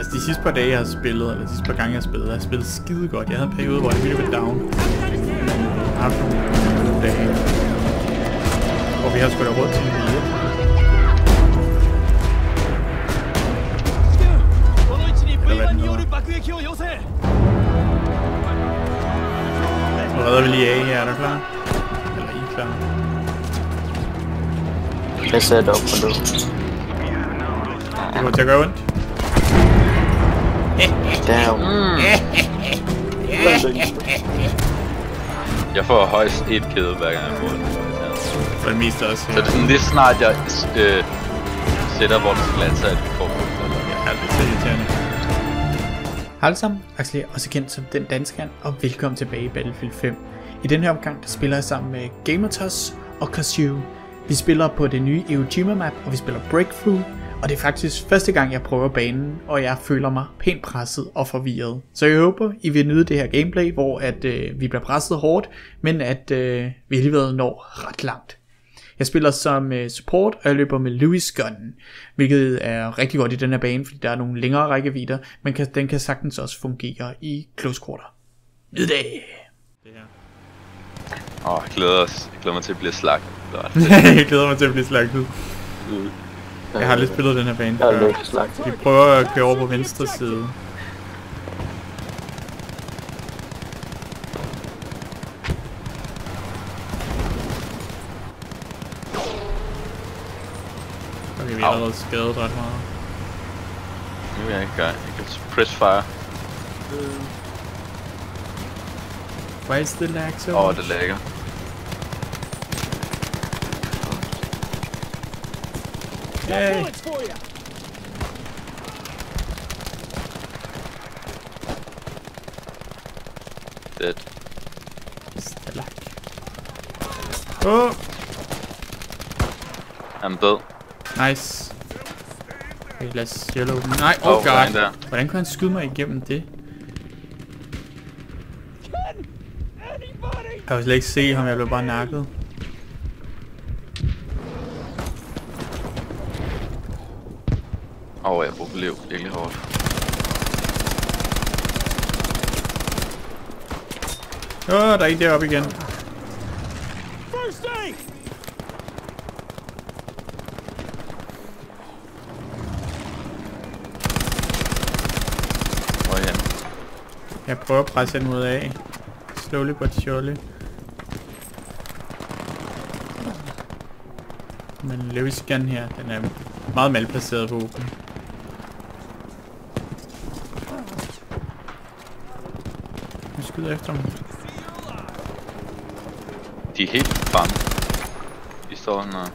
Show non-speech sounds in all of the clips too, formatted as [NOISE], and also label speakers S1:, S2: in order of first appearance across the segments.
S1: Altså de sidste par dage, jeg har spillet, eller de sidste par gange, jeg har spillet, jeg har spillet skide godt. Jeg havde en periode, hvor jeg ville være down. Jeg har haft nogle dage. Og vi har sgu da råd til en
S2: lille.
S1: Nu redder vi lige af her, er du klar? Eller I klar?
S3: Jeg sætter op for nu.
S1: Det kommer til at gøre ondt.
S3: Damn. [LAUGHS]
S4: Jeg får højst et kæde, hver gang jeg får den.
S1: For det meste også.
S4: Så det er sådan lige snart jeg øh, sætter, hvor den skal lande, er det får den.
S1: Ja, det er så irriterende. Hej alle sammen, Axel her, også kendt som Den Danskeren, og velkommen tilbage i Battlefield 5. I denne her omgang, der spiller jeg sammen med Gamertos og Kasu. Vi spiller på det nye Iwo Jima map, og vi spiller Breakthrough, og det er faktisk første gang, jeg prøver banen, og jeg føler mig pænt presset og forvirret. Så jeg håber, I vil nyde det her gameplay, hvor at, øh, vi bliver presset hårdt, men at øh, vi alligevel når ret langt. Jeg spiller som uh, support, og jeg løber med Lewis Gun, hvilket er rigtig godt i den her bane, fordi der er nogle længere rækkevidder, men kan, den kan sagtens også fungere i close quarter. Nyd det!
S4: Åh, jeg glæder, os. jeg glæder mig til at blive slagt. [LAUGHS]
S1: jeg glæder mig til at blive slagtet. Jeg har lidt spillet den her bane
S3: Jeg
S1: før. Vi prøver at køre over på venstre side. Okay, vi er allerede skadet ret meget.
S4: Nu er jeg ikke gang. Jeg kan press fire.
S1: Why is the lag so
S4: Åh, oh, det lækker.
S1: Yay.
S2: Bullets for you!
S4: Dead.
S1: The lag. Oh,
S4: Han er død.
S1: nice. Okay, lad os yellow. Nej, oh, oh god.
S4: der.
S1: Hvordan kunne han skyde mig igennem det?
S2: Anybody!
S1: Jeg kunne slet ikke se ham, jeg blev bare nakket.
S4: Åh, oh, jeg bruger liv virkelig hårdt.
S1: Åh, oh, der er en deroppe igen.
S2: First aid!
S4: Hvor er han?
S1: Jeg prøver at presse den ud af. Slowly but surely. Men Lewis gun her, den er meget malplaceret våben. Jeg skyder efter ham.
S4: De er helt fremme. De står sådan og...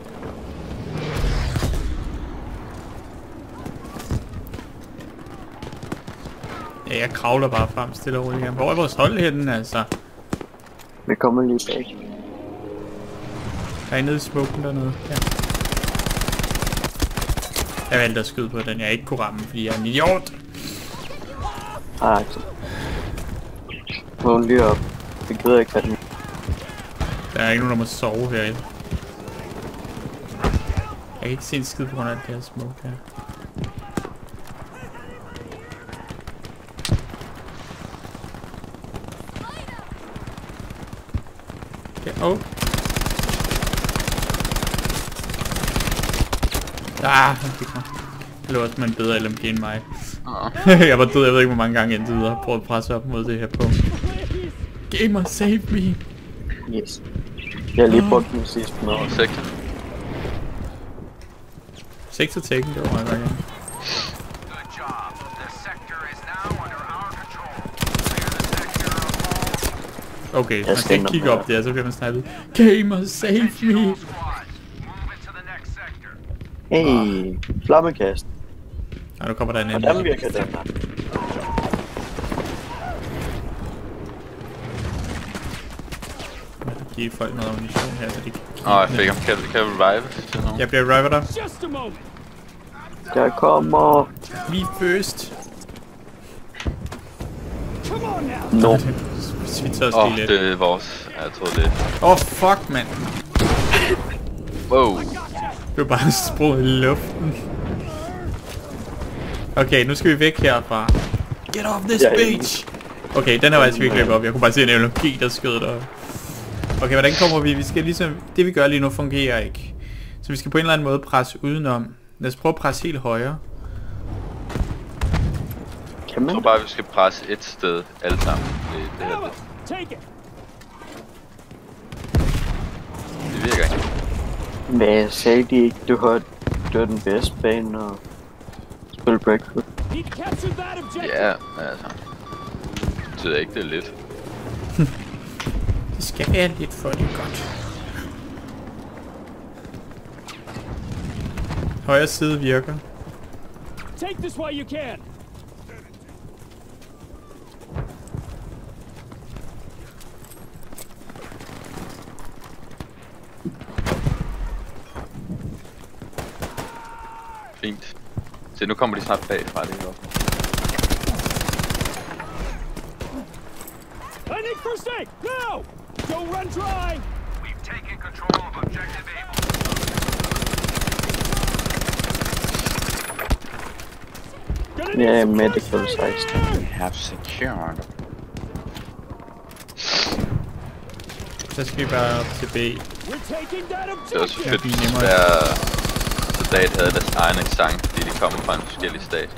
S1: Ja, jeg kravler bare frem stille og roligt igen. Hvor er vores hold henne, altså?
S3: Vi kommer lige bag.
S1: Der er nede i smoken dernede. Ja. Jeg valgte at skyde på den, jeg ikke kunne ramme, fordi jeg er en idiot.
S3: Ej, Axel. Vågn lige op. Vi gider ikke have den.
S1: Der er ikke nogen, der må sove herinde. Jeg kan ikke se en skid på grund af det her smoke her. Okay, oh. Ah, han fik mig. Det lå også med en bedre LMG end mig. [LAUGHS] Jeg var død, jeg ved ikke hvor mange gange indtil videre. Prøv at presse op mod det her punkt. Gamer, save me!
S3: Yes. Jeg har lige brugt den sidste med.
S4: Og seks.
S1: 6 taken, det var meget godt, ja.
S5: Good job. The sector is now under our control. Clear the sector of all
S1: Okay,
S3: Jeg
S1: man skal ikke kigge op der, så bliver man snipet. Gamer, save me!
S3: Hey, flammekast.
S1: Nej, nu kommer der en anden.
S3: Hvordan virker den her?
S1: Give folk noget ammunition her, så de kan
S4: Åh, jeg fik ham. Kan, kan jeg revive?
S1: Jeg bliver
S2: a moment!
S3: Der kommer...
S1: Me first.
S2: Come on now!
S3: No.
S1: Vi tager
S4: Åh,
S1: os
S4: oh,
S1: lige lidt.
S4: det er vores. Jeg tror det er...
S1: Åh, oh, fuck, mand.
S4: Wow.
S1: Det var bare sprunget i luften. Okay, nu skal vi væk herfra. Get off this
S3: Jeg er
S1: beach! Okay, den her vej skal vi ikke løbe op. Jeg kunne bare se en LMG, der skød der. Okay, hvordan kommer vi? Vi skal ligesom... Det vi gør lige nu fungerer ikke. Så vi skal på en eller anden måde presse udenom. Lad os prøve at presse helt højre.
S3: Kan
S4: Jeg tror
S3: man?
S4: bare, vi skal presse et sted alle sammen. Det, det, her, det, det virker ikke.
S3: Hvad sagde de ikke, du har, det var den bedste bane at spille Breakfast?
S4: Ja, men altså. Det betyder ikke, det er lidt. [LAUGHS]
S1: Det skal være lidt for det godt. Højre side virker.
S2: Take this while you can.
S4: Fint. Se, nu kommer de snart bagfra, det er godt.
S2: I need first aid now. Don't run dry.
S5: We've taken control of objective Able.
S2: Gonna need
S3: Ja,
S2: some
S3: medical
S2: first aid
S3: 16.
S2: here.
S4: Have secured.
S1: Så skal vi bare op til B.
S2: We're taking that
S4: Det er også
S2: objective.
S4: fedt,
S1: det er
S4: hvis
S1: nemmere.
S4: hver soldat havde deres egen sang, fordi de kommer fra en forskellig stat.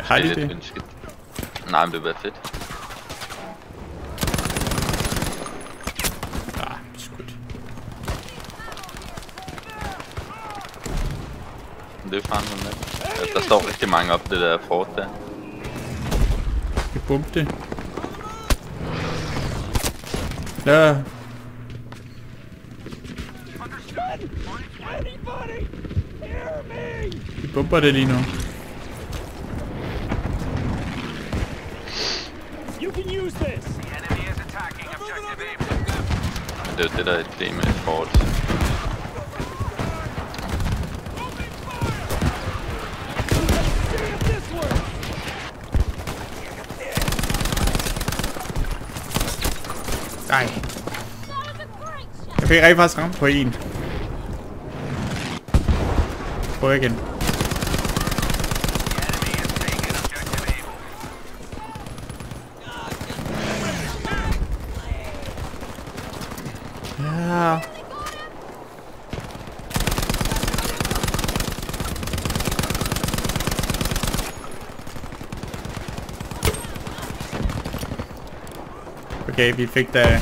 S1: Har de
S4: det? er lidt
S1: det?
S4: ønsket. Nej, men det ville være fedt. Er frem med altså, Der står rigtig mange op det der fort der.
S1: Vi bumpe det. Ja, vi bumper det lige nu.
S2: You can use this.
S5: The enemy is attacking objective Able.
S4: Det er jo det, der er det med et fort.
S2: See if this works.
S1: Nej. Jeg fik rigtig faktisk ramt på en. Prøv igen.
S5: The enemy has taken objective Able.
S1: Ja. Okay, vi fik da...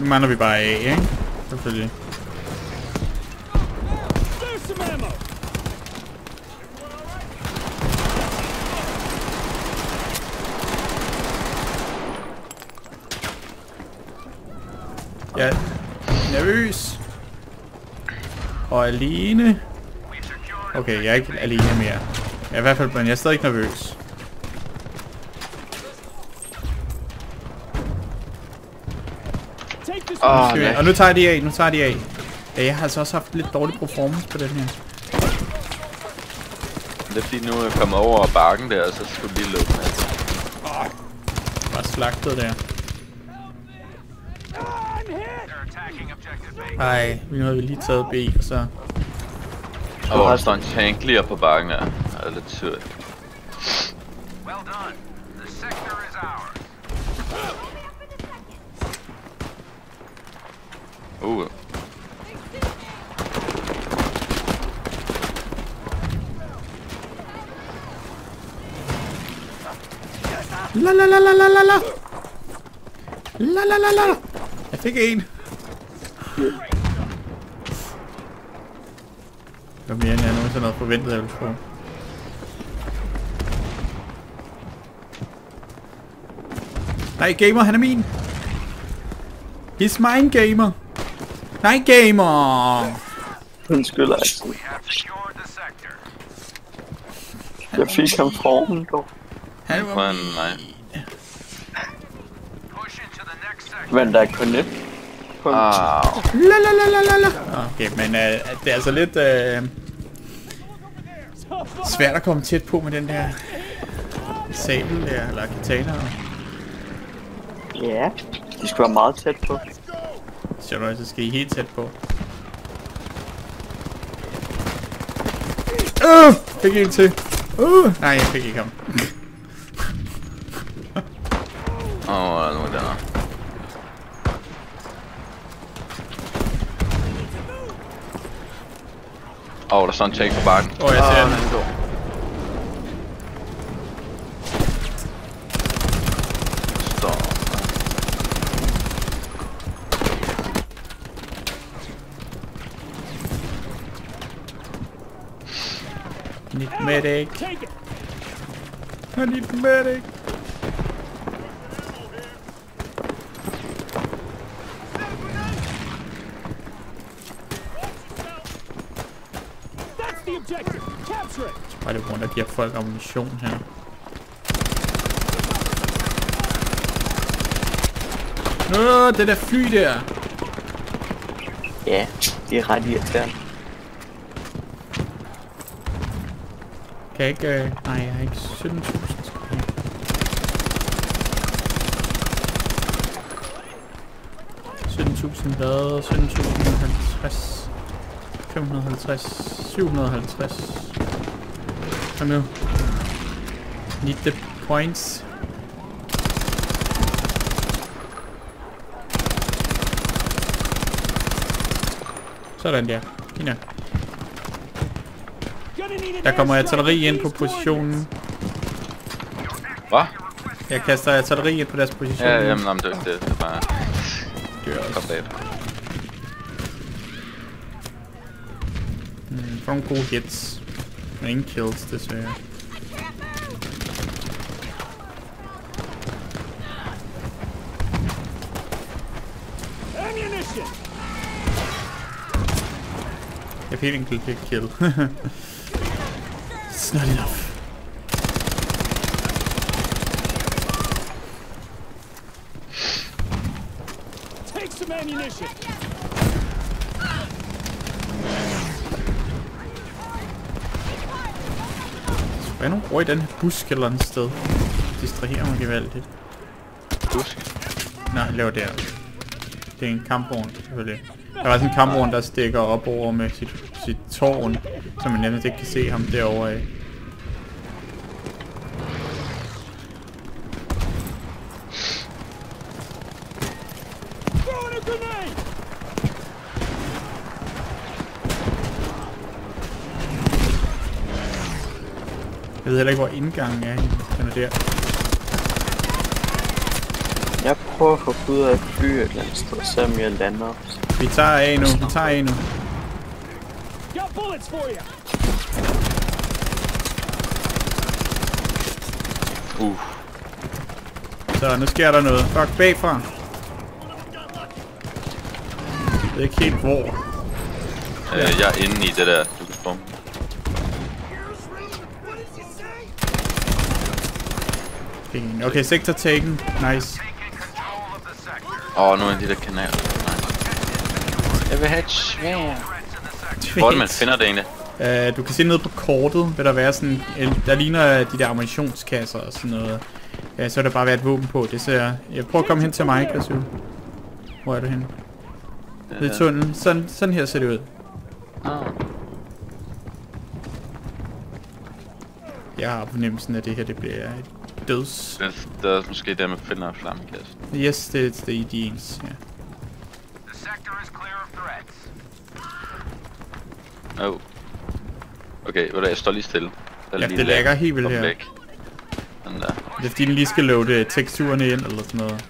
S1: Nu mangler vi bare A, ikke? Selvfølgelig.
S2: There's.
S1: Jeg er nervøs. Og alene. Okay, jeg er ikke alene mere. Jeg er i hvert fald, men jeg er stadig nervøs.
S4: Åh,
S1: vi-
S4: nej.
S1: Og nu tager de af, nu tager de af. Ja, jeg har altså også haft lidt dårlig performance på den her.
S4: Det er fordi, nu er jeg kommet over bakken der, og så skulle lige lukke med.
S1: Bare slagtet der.
S2: I'm hit.
S5: They're attacking objective A.
S1: Ej, nu har vi lige taget B, og så...
S4: Og der står en tank lige oppe på bakken der. Det er lidt surt.
S5: Well done. The sector is ours.
S4: Uh,
S1: La la la la la la la. La la la la. Jeg fik en. Det var mere end jeg nogensinde havde forventet, jeg ville få. Nej, gamer, han er min. He's mine, gamer. Nej, gamer.
S3: Undskyld, Axel. Jeg fik ham formen, dog.
S1: Han var
S5: sector.
S3: Men der er kun et punkt.
S4: Au.
S1: La la la la la la. Okay, men øh, det er altså lidt øh, svært at komme tæt på med den der sabel der, eller katana.
S3: Ja, de skal være meget tæt på.
S1: Så du altså skal I helt tæt på. Øh, fik en til. Uh, nej, jeg fik ikke ham.
S4: Åh, oh, der er nogen der. Åh, oh, der står en tank på bakken.
S1: Åh, jeg ser
S4: Åh,
S1: den.
S4: den går. Står.
S1: Need medic. I need medic.
S2: That's the objective. Capture it.
S1: Bare det rundt, at giver folk ammunition her. Nå, det der fly der.
S3: Ja, det er ret irriterende.
S1: Kan jeg ikke... Øh... Nej, jeg har ikke 17.000 tilbage. hvad? 17.050 550 750 Kom nu Need the points Sådan der Fint nok.
S2: Gonna need an
S1: der kommer artilleri ind på positionen
S4: Hvad?
S1: Jeg kaster artilleri ind på deres position
S4: Ja, jamen, jamen det, det, det er bare
S1: Dør
S4: kom
S1: også
S4: bag.
S1: Mm, Får nogle gode hits Men ingen kills desværre. Jeg fik en kill, [LAUGHS] It's not enough.
S2: Take some ammunition.
S1: Hvad er nogle over i den her busk eller andet sted? Distraherer mig gevaldigt.
S4: Husk.
S1: Nå, jeg laver der. Det er en kampvogn, selvfølgelig. Der var sådan en kampvogn, der stikker op over med sit, sit tårn, så man nærmest ikke kan se ham derovre af.
S2: Throwing a grenade.
S1: Jeg ved heller ikke, hvor indgangen er. henne. Den er der.
S3: Jeg prøver at få ud af et fly et eller andet sted, selvom jeg lander.
S1: Vi tager af nu, vi tager af nu.
S2: Got bullets for you.
S4: Uh,
S1: Så nu sker der noget. Fuck, bagfra. Jeg ved ikke helt hvor.
S4: øh, jeg er inde i det der,
S1: Fint. Okay, sektor taken. Nice.
S4: Åh, oh, nu er de der kanaler. Nej. Jeg vil have et svær. Hvor er man finder det egentlig?
S1: Uh, du kan se ned på kortet, vil der være sådan, en, der ligner de der ammunitionskasser og sådan noget. Ja, så vil der bare være et våben på, det ser jeg. prøver at komme hen til mig, Kasu. Hvor er du henne? Ved tunnelen. Sådan, sådan her ser det ud.
S4: Ah.
S1: Jeg har fornemmelsen af, at det her det bliver et døds...
S4: Det, der er måske der, man finder flammekassen.
S1: Yes, det, det er de ens, ja.
S5: The sector is clear of threats.
S4: Oh. Okay, hvad, jeg står lige stille. Der er
S1: Ja,
S4: lige
S1: det lægger helt vildt her.
S4: væk. Den der.
S1: Det er fordi, den lige skal loade teksturerne ind, eller sådan noget.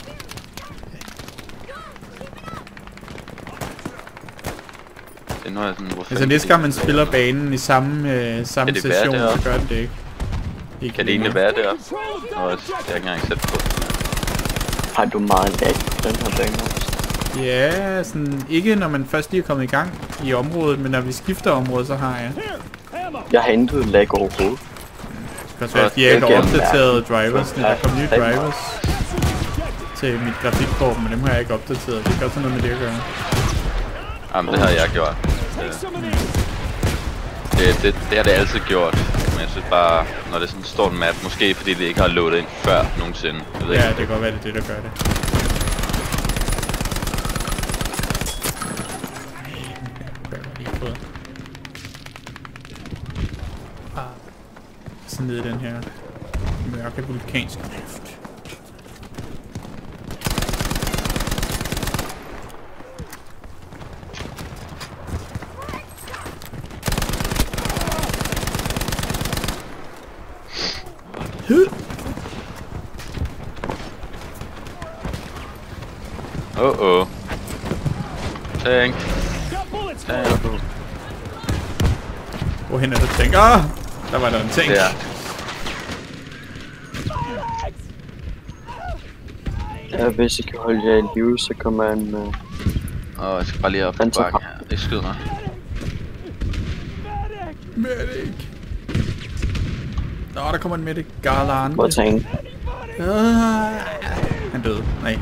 S4: Det er nu er sådan,
S1: Altså næste gang man spiller banen i samme, øh, samme
S4: det
S1: session, så gør den det ikke. Ikke
S4: Kan det egentlig være der? Nå, jeg har ikke engang set på.
S3: Har du meget lag på den her bane?
S1: Ja, sådan, ikke når man først lige er kommet i gang i området, men når vi skifter område, så har jeg.
S3: Jeg har intet lag overhovedet.
S1: Det kan være, at de
S4: det
S1: ikke har opdateret drivers. Der er kommet nye drivers til mit grafikkort, men dem har jeg ikke opdateret. Det kan også have noget med det at gøre.
S4: Jamen, det har jeg gjort.
S2: These.
S4: Det, det, det har det altid gjort. Jeg synes bare, når det sådan står en map, måske fordi det ikke har loadet ind før nogensinde. Jeg ved
S1: Ja,
S4: ikke.
S1: det kan godt være, det er det, der gør det. Fået? nede den her mørke vulkanske rift.
S4: Åh, oh, oh. Tank.
S2: Got bullets for
S4: Tank.
S2: you.
S1: Er? Ah! Der var der en tank.
S4: Der.
S3: Ja, hvis I kan holde jer i live, så kan man... Uh,
S4: Åh, oh, jeg skal bare lige op på
S3: Han tager
S4: bakken her. Ikke skyd mig.
S1: Medic! Nå, der kommer en medic. Garland.
S3: hvor tænke.
S1: Ah, han døde. Nej.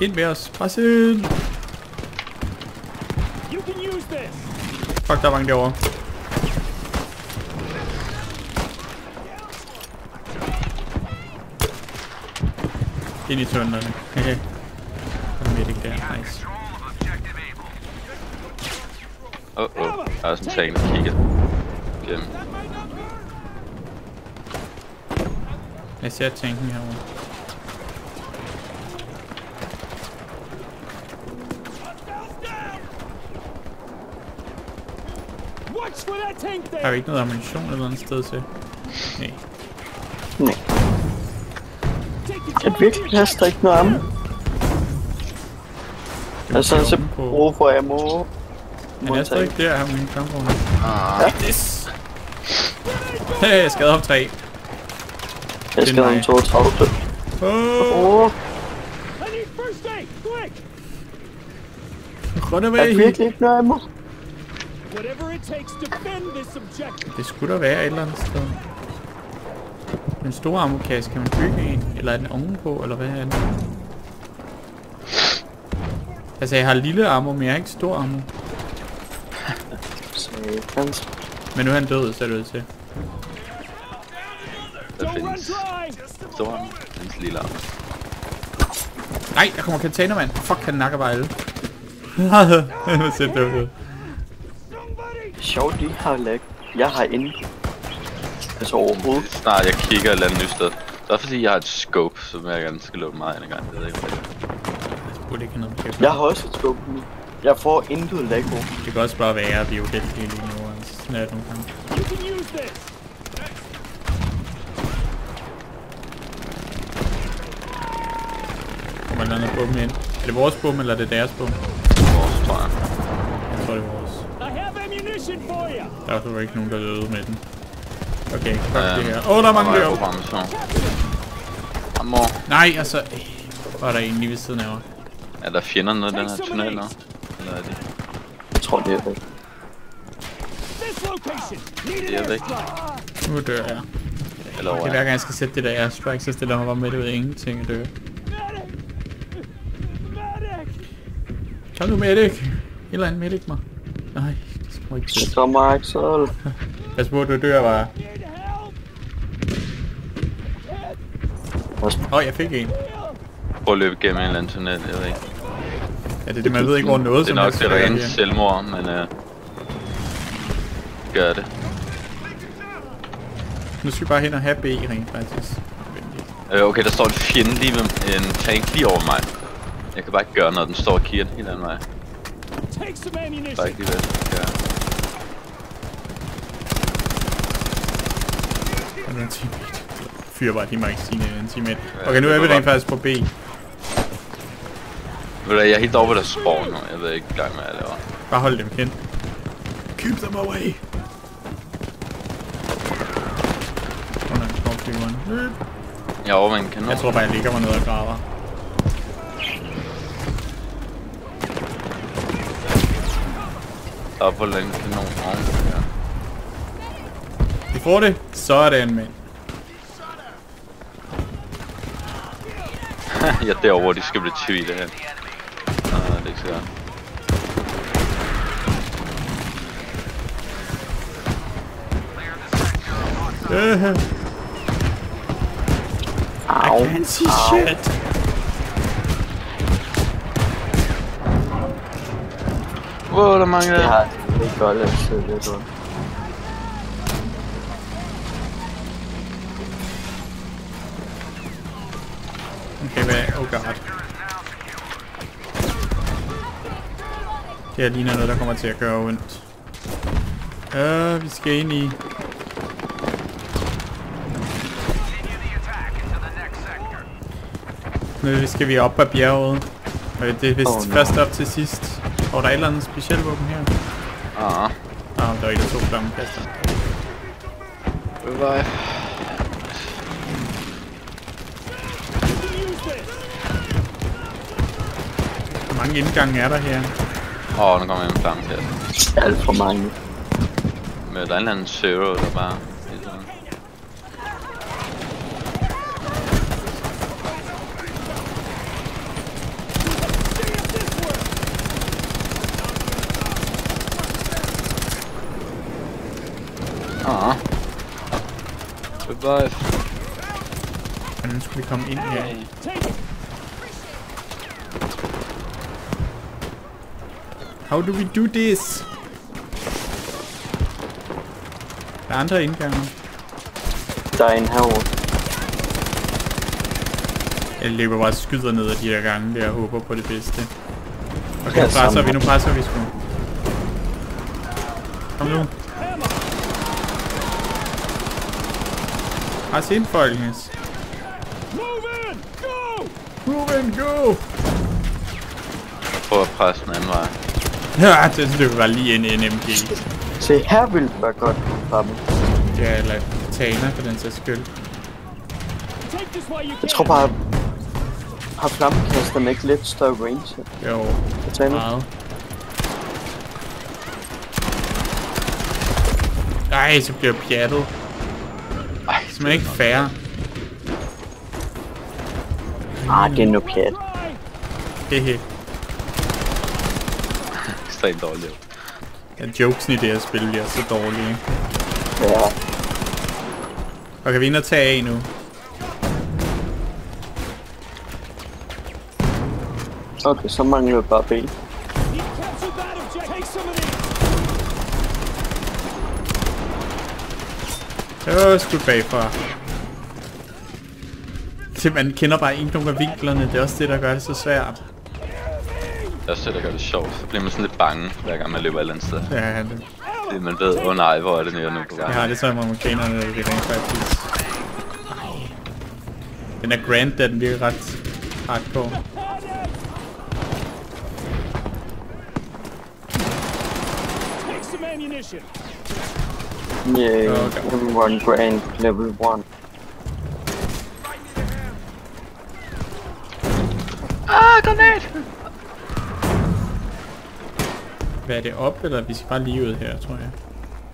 S1: Ind med os. Pres ind.
S2: You can use this.
S1: Fuck, der er mange derovre. Ind i tunnelerne. Hehe. Der er medic der. Nice.
S4: Åh, oh, oh. Der er sådan en tank, der kigger. Gennem.
S1: Jeg ser tanken herovre.
S2: Watch for that tank
S1: Har vi ikke noget ammunition eller andet sted til? Nej.
S3: Nej. Jeg virkelig plads, der er ikke noget ammo. Altså, så brug for ammo.
S1: Han er stadig der, ham min kampvogn.
S4: Ah,
S1: Yes! Hey, skade ham 3.
S3: Jeg skal have en 32.
S1: Åh,
S3: Åh,
S2: I need first aid. Quick.
S1: run
S3: er
S1: away!
S3: virkelig ikke noget ammo.
S1: Det skulle der være et eller andet sted. En stor ammokasse, kan man bygge en? Eller er den ovenpå, eller hvad er den? Altså, jeg har lille ammo, men jeg har ikke stor ammo.
S3: Satans.
S1: Men nu er han død, ser det ud til.
S4: der findes stor Hans lille arm.
S1: Nej, der kommer container, mand. Fuck, han nakker bare alle. Hvor ser det ud.
S3: Sjovt, de har lag. Jeg har ingen. Altså overhovedet.
S4: Snart jeg kigger et eller andet nyt sted. Det er fordi, jeg har et scope, som jeg gerne skal lukke mig ind en gang. Jeg ved ikke, hvad det er.
S3: Jeg har også et scope nu. Jeg får intet lag på.
S1: Det kan også bare være, at vi er uheldige lige nu. Altså, sådan er det nogle gange.
S2: You can use this.
S1: Kommer der noget bum ind? Er det vores bum, eller er det deres bum?
S4: Vores, tror jeg.
S1: Jeg tror, det er vores.
S2: I have ammunition for you.
S1: Der er jo ikke nogen, der døde med den. Okay, fuck
S4: Øhm,
S1: det her. Åh, oh, der er mange
S4: der.
S1: deroppe.
S4: Amor.
S1: Nej, altså... øh, Hvor er der en lige ved siden af mig?
S4: Er der fjender nede i den her tunnel, eller? Eller er de?
S3: Jeg tror, det er
S4: Det
S2: an
S4: er væk.
S1: Nu dør jeg.
S4: Eller
S1: Det er
S4: over
S1: hver gang, jeg skal sætte det der airstrike, så stiller mig bare midt ud af ingenting og dør.
S2: Medic. Medic.
S1: Kom nu, medic. Et eller andet medic mig. Nej, det dø.
S3: Så Axel.
S1: Pas på, du dør bare. Åh, oh, jeg fik en.
S4: Prøv at løbe igennem en eller anden tunnel, jeg ved ikke.
S1: Ja, det er det, man ved ikke, hvor noget
S4: Det er
S1: som
S4: nok
S1: helst
S4: det
S1: er
S4: rene
S1: der.
S4: selvmord, men øh, gør det.
S1: Nu skal vi bare hen og have B rent faktisk.
S4: Øh, okay, der står en fjende lige ved en tank lige over mig. Jeg kan bare ikke gøre noget, den står og kigger den helt anden vej. Bare ikke lige hvad
S1: den teammate. Fyr bare de magasiner i den teammate. Okay, nu er vi rent faktisk på B.
S4: Ved du, jeg er helt over ved der spawn nu. Jeg ved ikke engang, hvad jeg laver.
S1: Bare hold dem hen. Keep them away. Åh nej, flyveren.
S4: Jeg er over med en kanon.
S1: Jeg tror bare, jeg ligger mig ned og graver.
S4: Der er på en kanon oven. Ja.
S1: Får det. Sådan, mand. [LAUGHS]
S4: jeg er derovre, hvor de skal blive tvivlet hen. Nej, det er ikke så godt.
S1: Øh,
S3: Au.
S1: fancy shit.
S4: Wow, der er mange
S3: Jeg
S4: der.
S3: har, Det er godt at se lidt ud.
S1: Okay, hvad? Oh god. Det her ligner noget, der kommer til at gøre ondt. Øh, vi skal ind i... Nu skal vi op ad bjerget. Og det er vist oh,
S3: nej.
S1: først op til sidst. Og der er et eller andet specielt våben her.
S4: Ah,
S1: Ah, der er ikke to flammekaster.
S2: Use
S1: mange indgange er der her?
S4: Åh, oh, nu kommer jeg med en flammekasse.
S3: Alt for mange.
S4: Men der er en eller anden zero, der bare... Ah. Revive.
S1: Hvordan skulle vi komme ind her?
S2: Take it.
S1: How do we do this? Der er andre indgange.
S3: Der er en herovre.
S1: Jeg løber bare og skyder ned ad de her gange der og håber på det bedste. Okay, nu presser vi, nu presser vi sgu. Kom nu. Pres ind, folkens.
S2: Move in. Go.
S1: Move and go!
S4: Prøv at presse den anden vej. [LAUGHS]
S1: Ja, det løber lige ind i en MG.
S3: Se, her ville det være godt fra dem.
S1: Ja, eller Tana for den sags skyld.
S3: Jeg tror bare, har flammekasterne ikke lidt større range?
S1: Jo,
S3: mig.
S1: meget. Ej, så bliver jeg pjattet.
S4: Ej,
S1: Det er ikke fair.
S3: Ah, det er nu pjat.
S1: Hehe.
S4: Ekstremt dårligt.
S1: Ja, jokesen i det her spil bliver så dårlige.
S3: Ja,
S1: Og kan vi ind og tage af nu?
S3: okay, så mangler vi bare B.
S2: You captured that object. Take some of these.
S1: Jeg er skudt bagfra. Det, man kender bare ikke nogen af vinklerne. Det er også det, der gør det så svært.
S4: Det er også det, der gør det sjovt. Så bliver man sådan lidt bange, hver gang man løber et eller andet sted.
S1: Ja, det,
S4: Fordi man ved, åh oh, nej, hvor er det nu, nu på vej.
S1: jeg har det så med amerikanerne, det rent faktisk. Den er Grand, der den virker ret hardcore.
S2: Take some ammunition.
S3: Yeah,
S1: Okay.
S3: everyone grand level 1.
S1: Hvad er det op, eller vi skal bare lige ud her, tror jeg.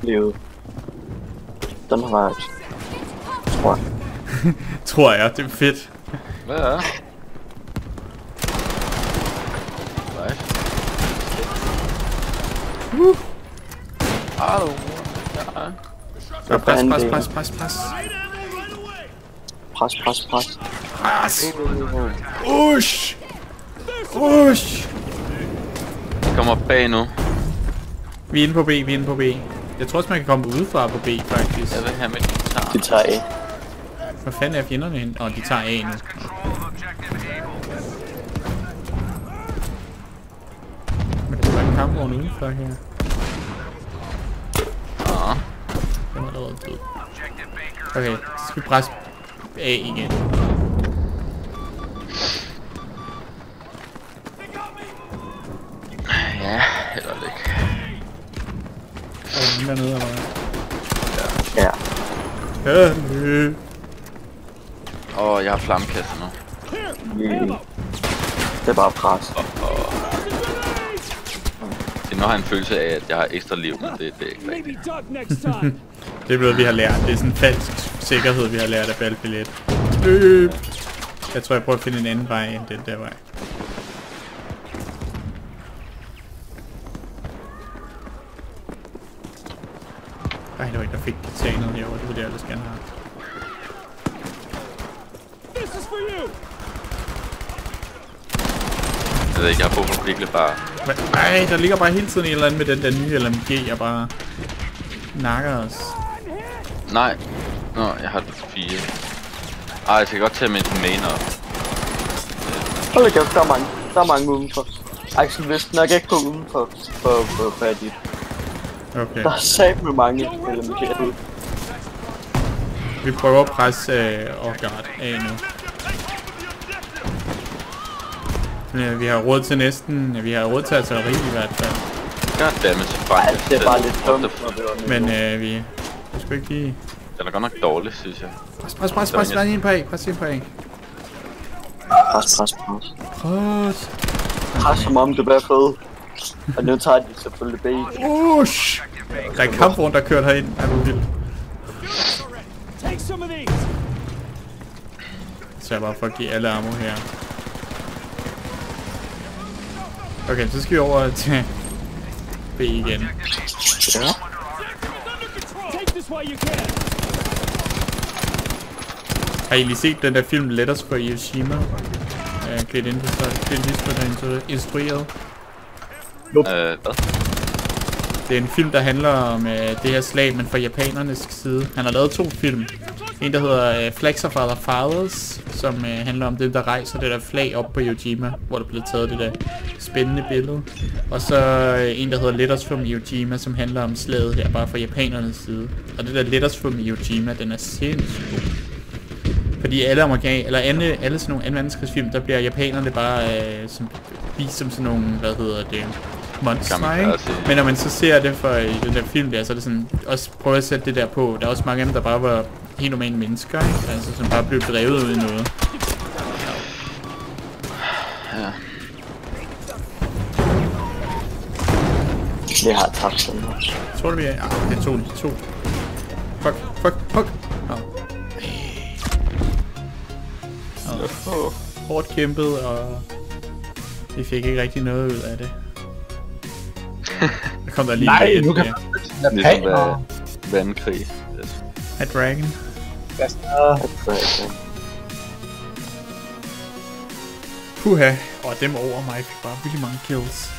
S3: Livet. Den har været, tror jeg. [LAUGHS]
S1: Tror jeg, det er fedt.
S4: Hvad er Right. Hallo. Ja.
S1: Så pres, pres, pres, pres, pres.
S3: Pres, pres, pres.
S1: Pres! Ush! Ush!
S4: De kommer bag nu.
S1: Vi er inde på B, vi er inde på B. Jeg tror også, man kan komme udefra på B, faktisk.
S4: Jeg vil have mit guitar.
S3: De tager A.
S1: Hvor fanden er fjenderne henne? Åh, oh, de tager A nu. Men der er en kampvogn udenfor her.
S4: Ja.
S1: Den er allerede død. Okay, så skal vi presse A igen. Dernede, eller hvad?
S3: Ja.
S1: Øh,
S4: Åh, oh, jeg har flammekasse nu.
S3: Vi... Det er bare pres.
S4: Så nu har jeg en følelse af, at jeg har ekstra liv, men det, det er ikke rigtigt. [LAUGHS]
S1: Det er noget, vi har lært. Det er sådan en falsk sikkerhed, vi har lært af Battlefield 1. Løb! Jeg tror, jeg prøver at finde en anden vej end den der vej. Ej, det var ikke, der fik katanet herovre. Det ville jeg ellers gerne have.
S2: this is for you.
S4: Jeg ved ikke, jeg har brug for virkelig bare...
S1: Men, ej, der ligger bare hele tiden en eller anden med den der nye LMG, jeg bare nakker os.
S4: Nej. Nå, jeg har fire. Ej, jeg skal godt tage min main op.
S3: Hold da kæft, der er mange. Der er mange udenfor. Axel, hvis nok ikke gå udenfor for, for, for dit.
S1: Okay,
S3: Der er sat med mange LMG'er ud.
S1: vi prøver at presse øh, Orgard af nu. Ja, vi har råd til næsten, ja, vi har råd til artilleri i hvert fald.
S4: Goddammit, så
S3: Ej,
S4: faktisk.
S3: det er bare lidt dumt,
S1: Men øh, vi, vi skal ikke lige...
S4: Den er godt nok dårlig, synes jeg.
S1: Pres, pres, pres, pres, er en på A, pres en på A.
S3: Pres, pres, pres.
S1: Pres.
S3: Pres som om det bliver fed. Og nu tager de selvfølgelig B.
S1: Ush! Der er en kampvogn, der kørt herind.
S2: Some of these.
S1: Så jeg bare for at give alle ammo her. Okay, så skal vi over til B igen.
S3: Ja.
S1: Har I lige set den der film Letters for Hiroshima? Uh, Clint Eastwood, Clint Eastwood instrueret.
S4: Øh, hvad?
S1: Det er en film, der handler om uh, det her slag, men fra japanernes side. Han har lavet to film. En, der hedder uh, Flags of Other Fathers, som uh, handler om dem, der rejser det der flag op på Iwo Jima, hvor der blev taget det der spændende billede. Og så uh, en, der hedder Letters from Iwo Jima, som handler om slaget her, bare fra japanernes side. Og det der Letters from Iwo Jima, den er sindssygt god. Fordi alle amerikan eller alle, alle sådan nogle anden verdenskrigsfilm, der bliver japanerne bare øh, som, vist som sådan nogle, hvad hedder det, monstre, ikke? Men når man så ser det for i den der film der, så er det sådan, også prøve at sætte det der på. Der er også mange af dem, der bare var helt normale mennesker, ikke? Altså, som bare blev drevet ud i noget.
S4: Ja.
S3: Det har tabt sådan noget.
S1: Tror du, vi er? Ah, det er to, to. Fuck, fuck, fuck. Oh. Oh. Hårdt kæmpet, og vi fik ikke rigtig noget ud af det. Der kom der lige
S6: Nej,
S1: et,
S6: nu kan
S1: ja,
S6: man
S4: Ligesom hvad vandkrig. Yes.
S1: A dragon.
S6: Hvad så?
S3: Så, okay.
S1: Puha. Og dem over mig fik bare virkelig mange kills.